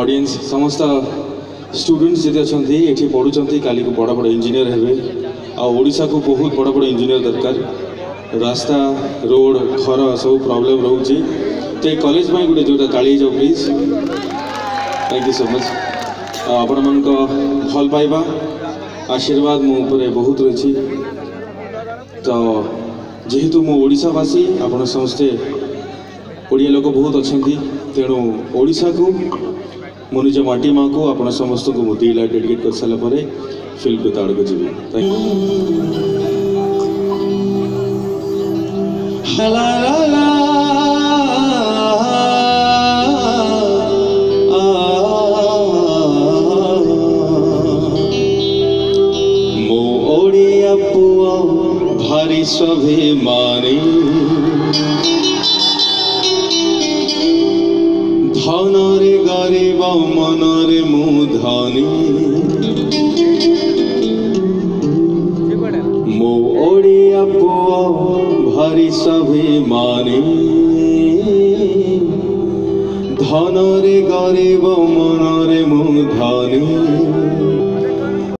audience সমস্ত students যদি অনেক এটি পড়ুচ্ছেন কালি বড় বড় ইঞ্জিনিয়ার হবে আশাকু বহু বড় বড় ইঞ্জিনিয়ার দরকার রাস্তা রোড ঘর সব প্রোবলেম রয়েছে তো এই কলেজ পাই গোটে যেটা তাড়ি যাও প্লিজ থ্যাংক ইউ সো মচ আপন মান ভাল পাইবা আশীর্বাদ মো উপরে বহুত রয়েছে তো যেহেতু মু ওড়িশাবাসী আপনার সমস্তে ওড়িয়া লোক বহুত অনেক তেণু ওড়িশাকু ମୁଁ ନିଜ ମାଟି ମା'କୁ ଆପଣ ସମସ୍ତଙ୍କୁ ମୁଁ ଦୁଇ ଲାଇଟ୍ ଡେଡିକେଟ୍ କରିସାରିଲା ପରେ ଫିଲ୍ମକୁ ତା ଆଡ଼କୁ ଯିବି ମୋ ଓଡ଼ିଆ ପୁଅ ଭାରି ସ୍ୱାଭିମାନୀ ଧନରେ গারে বামনার মুধানি মো ওড়িয়া পুয়া ভারি সভি মানি ধনরে গরিব মনরে মুধানি